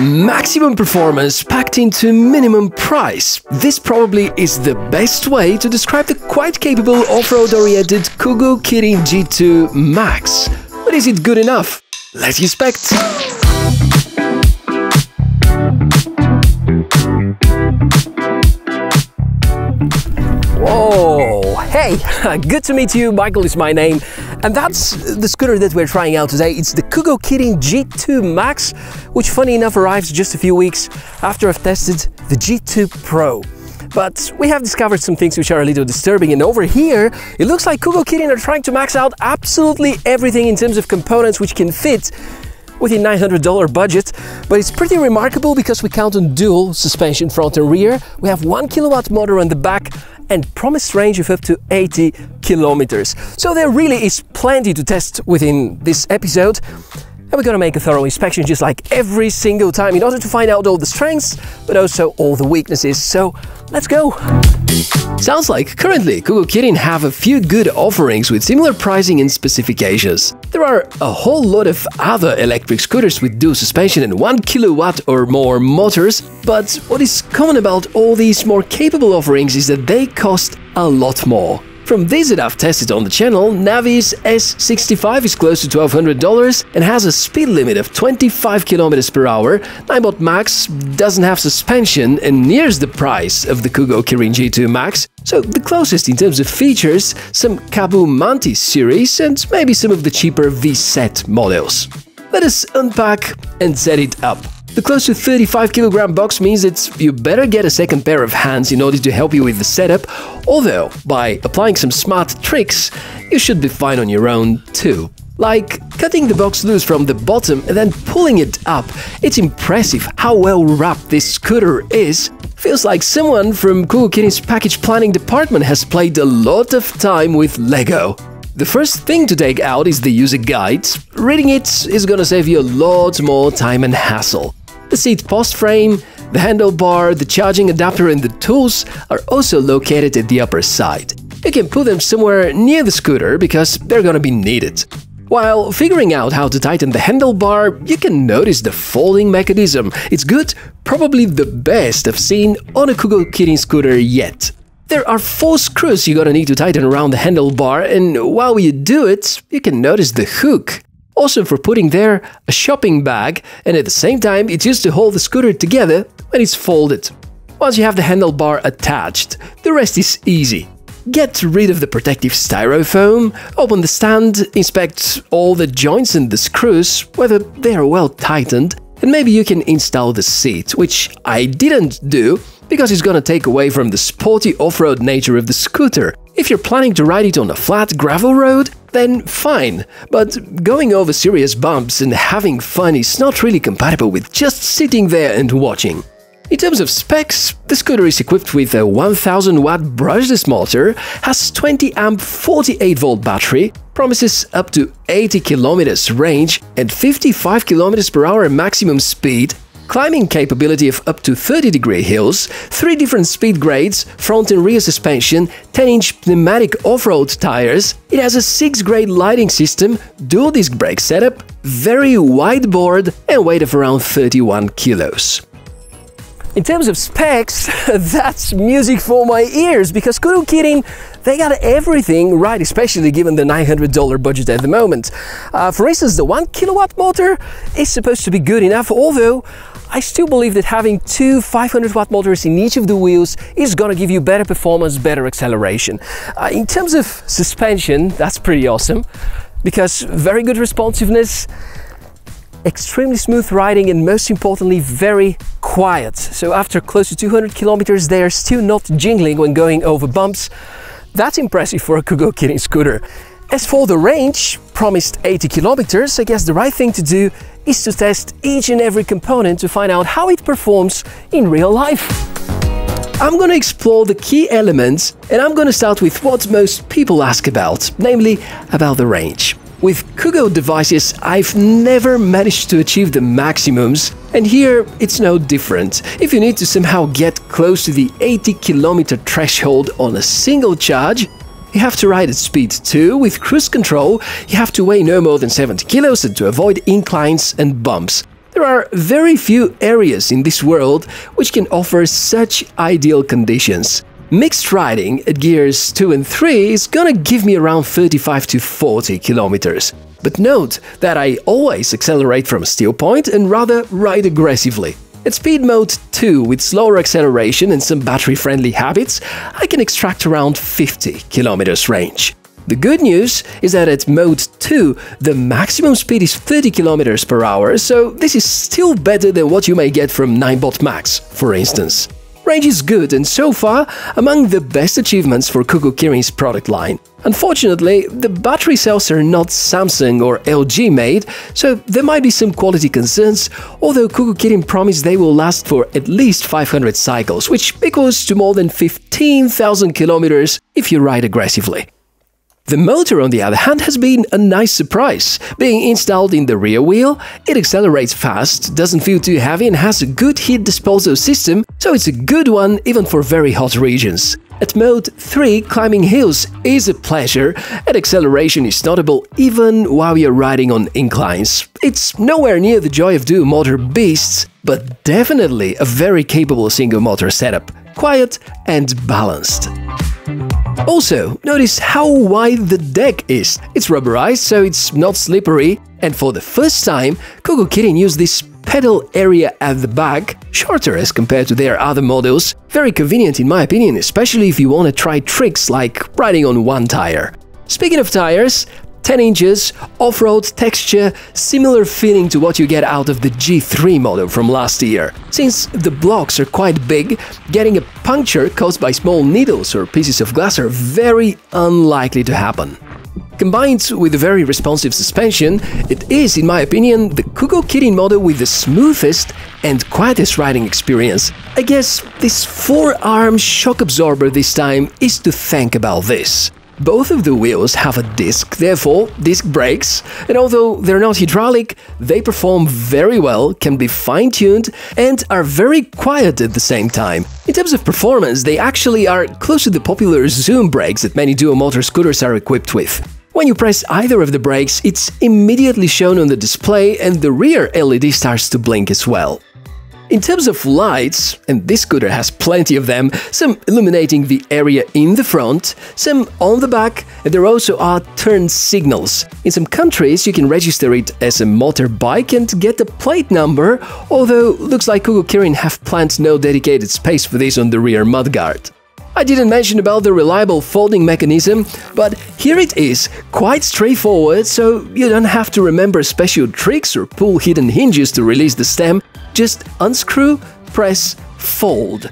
Maximum performance packed into minimum price. This probably is the best way to describe the quite capable off-road oriented Kugoo Kirin G2 Max. But is it good enough? Let's inspect. Whoa! Hey, good to meet you. Michael is my name. And that's the scooter that we're trying out today. It's the Kugoo Kirin G2 Max, which funny enough arrives just a few weeks after I've tested the G2 Pro. But we have discovered some things which are a little disturbing and over here it looks like Kugoo Kirin are trying to max out absolutely everything in terms of components which can fit within $900 budget, but it's pretty remarkable because we count on dual suspension front and rear. We have one kilowatt motor on the back and promised range of up to 80 kilometers. So there really is plenty to test within this episode. And we're gonna make a thorough inspection just like every single time in order to find out all the strengths, but also all the weaknesses. So let's go! Sounds like currently Kugoo Kirin have a few good offerings with similar pricing and specifications. There are a whole lot of other electric scooters with dual suspension and 1 kilowatt or more motors, but what is common about all these more capable offerings is that they cost a lot more. From these that I've tested on the channel, Navis S65 is close to $1,200 and has a speed limit of 25 km per hour. Ninebot Max doesn't have suspension and nears the price of the Kugoo Kirin G2 Max, so the closest in terms of features, some Kaabo Mantis series and maybe some of the cheaper Vsett models. Let us unpack and set it up. The close to 35 kilogram box means that you better get a second pair of hands in order to help you with the setup, although by applying some smart tricks, you should be fine on your own too. Like cutting the box loose from the bottom and then pulling it up. It's impressive how well wrapped this scooter is. Feels like someone from Kirin's package planning department has played a lot of time with Lego. The first thing to take out is the user guide. Reading it is gonna save you a lot more time and hassle. The seat post frame, the handlebar, the charging adapter and the tools are also located at the upper side. You can put them somewhere near the scooter because they're gonna be needed. While figuring out how to tighten the handlebar, you can notice the folding mechanism. It's good, probably the best I've seen on a Kugoo Kirin scooter yet. There are four screws you're gonna need to tighten around the handlebar, and while you do it, you can notice the hook. Also for putting there a shopping bag, and at the same time it's used to hold the scooter together when it's folded. Once you have the handlebar attached, the rest is easy. Get rid of the protective styrofoam, open the stand, inspect all the joints and the screws, whether they are well tightened, and maybe you can install the seat, which I didn't do because it's gonna take away from the sporty off-road nature of the scooter. If you're planning to ride it on a flat gravel road, then fine, but going over serious bumps and having fun is not really compatible with just sitting there and watching. In terms of specs, the scooter is equipped with a 1000 watt brushless motor, has 20 amp 48 volt battery, promises up to 80 kilometers range and 55 kilometers per hour maximum speed, climbing capability of up to 30 degree hills, three different speed grades, front and rear suspension, 10-inch pneumatic off-road tires, it has a 6-grade lighting system, dual disc brake setup, very wide board and weight of around 31 kilos. In terms of specs, that's music for my ears because Kugoo Kirin, they got everything right, especially given the $900 budget at the moment. Uh, for instance, the 1 kilowatt motor is supposed to be good enough, although I still believe that having two 500 watt motors in each of the wheels is gonna give you better performance, better acceleration. Uh, in terms of suspension, that's pretty awesome because very good responsiveness, extremely smooth riding and most importantly very quiet. So after close to 200 kilometers they are still not jingling when going over bumps. That's impressive for a Kugoo Kirin scooter. As for the range, promised 80 kilometers, I guess the right thing to do is to test each and every component to find out how it performs in real life. I'm gonna explore the key elements and I'm gonna start with what most people ask about, namely about the range. With Kugoo devices, I've never managed to achieve the maximums, and here it's no different. If you need to somehow get close to the 80 km threshold on a single charge, you have to ride at speed 2 with cruise control, you have to weigh no more than 70 kilos and to avoid inclines and bumps. There are very few areas in this world which can offer such ideal conditions. Mixed riding at gears 2 and 3 is gonna give me around 35 to 40 kilometers. But note that I always accelerate from a still point and rather ride aggressively. At speed mode 2 with slower acceleration and some battery-friendly habits, I can extract around 50 kilometers range. The good news is that at mode 2, the maximum speed is 30 km per hour, so this is still better than what you may get from Ninebot Max, for instance. Range is good and so far among the best achievements for Kugoo Kirin's product line. Unfortunately, the battery cells are not Samsung or LG made, so there might be some quality concerns, although Kugoo Kirin promised they will last for at least 500 cycles, which equals to more than 15,000 kilometers if you ride aggressively. The motor, on the other hand, has been a nice surprise. Being installed in the rear wheel, it accelerates fast, doesn't feel too heavy and has a good heat disposal system, so it's a good one even for very hot regions. At mode 3, climbing hills is a pleasure, and acceleration is notable even while you're riding on inclines. It's nowhere near the joy of dual motor beasts, but definitely a very capable single motor setup, quiet and balanced. Also, notice how wide the deck is. It's rubberized, so it's not slippery, and for the first time, Kugoo Kirin used this pedal area at the back, shorter as compared to their other models. Very convenient in my opinion, especially if you want to try tricks like riding on one tire. Speaking of tires, 10 inches, off-road texture, similar feeling to what you get out of the G3 model from last year. Since the blocks are quite big, getting a puncture caused by small needles or pieces of glass are very unlikely to happen. Combined with a very responsive suspension, it is, in my opinion, the Kugoo Kirin model with the smoothest and quietest riding experience. I guess this four-arm shock absorber this time is to thank about this. Both of the wheels have a disc, therefore disc brakes, and although they're not hydraulic, they perform very well, can be fine-tuned, and are very quiet at the same time. In terms of performance, they actually are close to the popular Zoom brakes that many dual-motor scooters are equipped with. When you press either of the brakes, it's immediately shown on the display and the rear LED starts to blink as well. In terms of lights, and this scooter has plenty of them, some illuminating the area in the front, some on the back, and there also are turn signals. In some countries, you can register it as a motorbike and get a plate number, although looks like Kugoo Kirin have planned no dedicated space for this on the rear mudguard. I didn't mention about the reliable folding mechanism, but here it is, quite straightforward, so you don't have to remember special tricks or pull hidden hinges to release the stem, just unscrew, press, fold.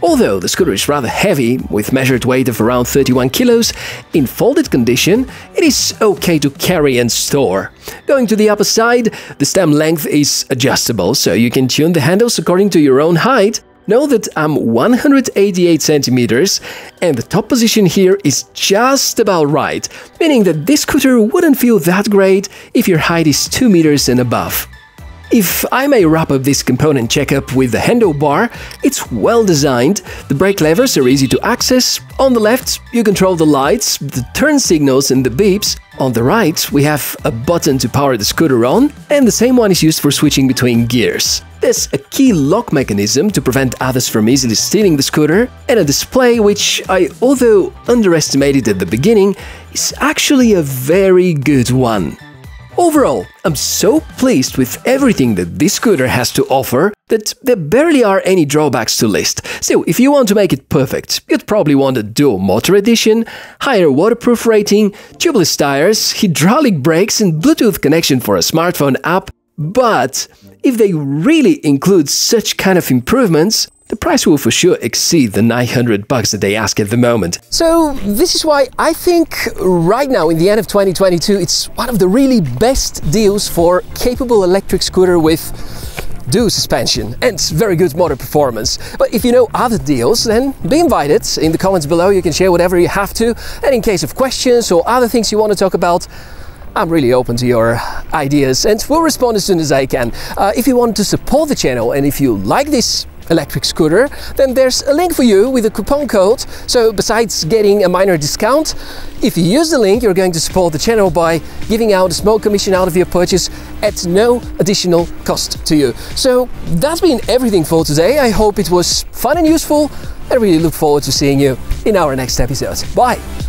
Although the scooter is rather heavy, with measured weight of around 31 kilos, in folded condition, it is okay to carry and store. Going to the upper side, the stem length is adjustable, so you can tune the handles according to your own height, Know that I'm 188 centimeters and the top position here is just about right, meaning that this scooter wouldn't feel that great if your height is 2 meters and above. If I may wrap up this component checkup with the handlebar, it's well designed, the brake levers are easy to access, on the left you control the lights, the turn signals and the beeps, on the right we have a button to power the scooter on, and the same one is used for switching between gears. There's a key lock mechanism to prevent others from easily stealing the scooter, and a display which I, although underestimated at the beginning, is actually a very good one. Overall, I'm so pleased with everything that this scooter has to offer that there barely are any drawbacks to list. So, if you want to make it perfect, you'd probably want a dual motor edition, higher waterproof rating, tubeless tires, hydraulic brakes, and Bluetooth connection for a smartphone app. But if they really include such kind of improvements, the price will for sure exceed the 900 bucks that they ask at the moment. So this is why I think right now in the end of 2022 it's one of the really best deals for capable electric scooter with dual suspension and very good motor performance. But if you know other deals, then be invited. In the comments below you can share whatever you have to and in case of questions or other things you want to talk about, I'm really open to your ideas and will respond as soon as I can. Uh, if you want to support the channel and if you like this electric scooter, then there's a link for you with a coupon code. So besides getting a minor discount, if you use the link, you're going to support the channel by giving out a small commission out of your purchase at no additional cost to you. So that's been everything for today. I hope it was fun and useful. I really look forward to seeing you in our next episode. Bye!